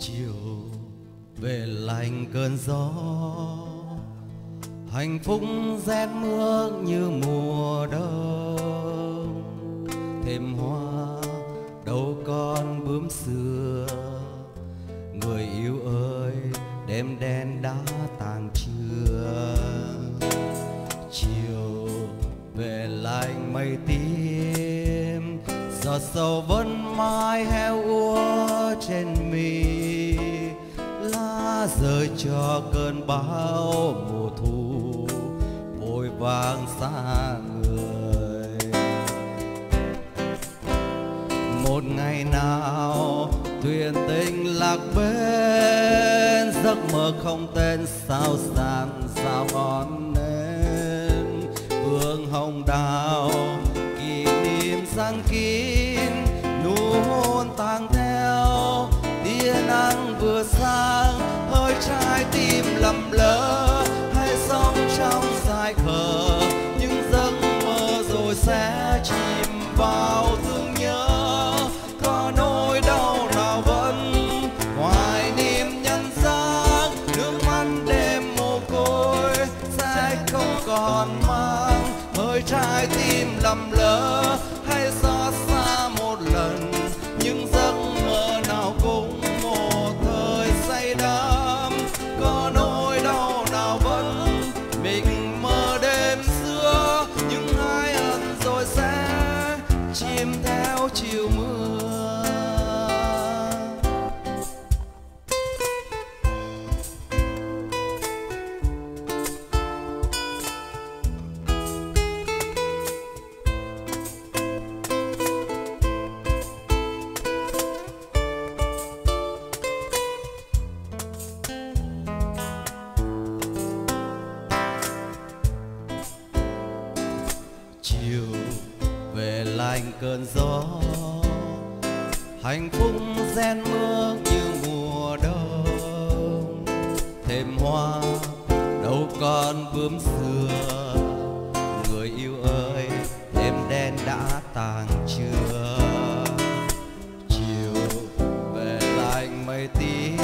chiều về lành cơn gió. Hạnh phúc rét mưa như mùa đông. Thêm hoa đâu con bướm xưa người yêu ơi, đêm đen đã tàn trưa. Chiều về lạnh mây tím giọt sầu vẫn mãi heo úa trên mi. Lá rơi cho cơn bão mùa thu, vội vàng xa người. Một ngày nào thuyền tình lạc bên, giấc mơ không tên sao sàn nắng hơi trái tim lầm lỡ, hay sống trong dài khờ. Những giấc mơ rồi sẽ chìm vào thương nhớ. Có nỗi đau nào vẫn hoài niệm nhân gian? Nước mắt đêm mồ côi sẽ không còn mang. Hơi trái tim lầm lỡ, hay sống có nỗi đau nào vẫn mình mơ đêm xưa, những ai ẩn rồi sẽ chìm theo chiều mưa. Cơn gió. Hạnh phúc gen mưa như mùa đông. Thêm hoa đâu còn bướm xưa người yêu ơi, đêm đen đã tàn chưa chiều về lạnh mây tím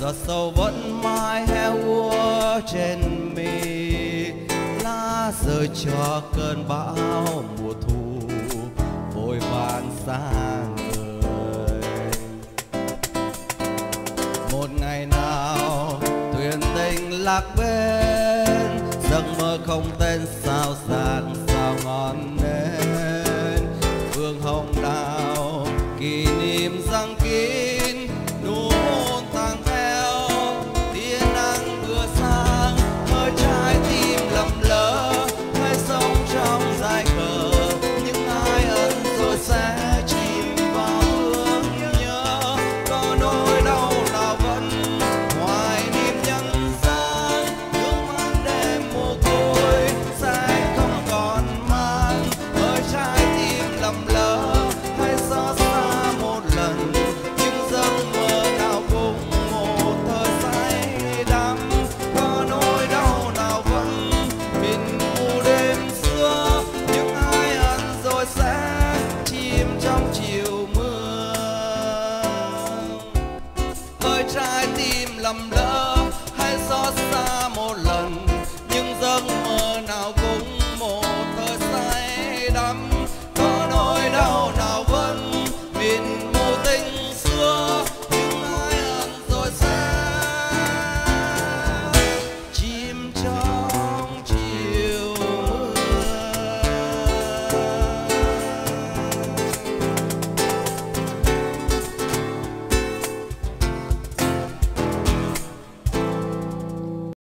giọt sâu vẫn mãi heo úa trên mi. Lá rơi cho cơn bão mùa thu bạn xa người một ngày nào thuyền tình lạc bên, giấc mơ không tên sao xa lầm lỡ hay xót xa một lần. Nhưng giấc mơ nào cũng một thời say đắm. Có nỗi đau nào vẫn mình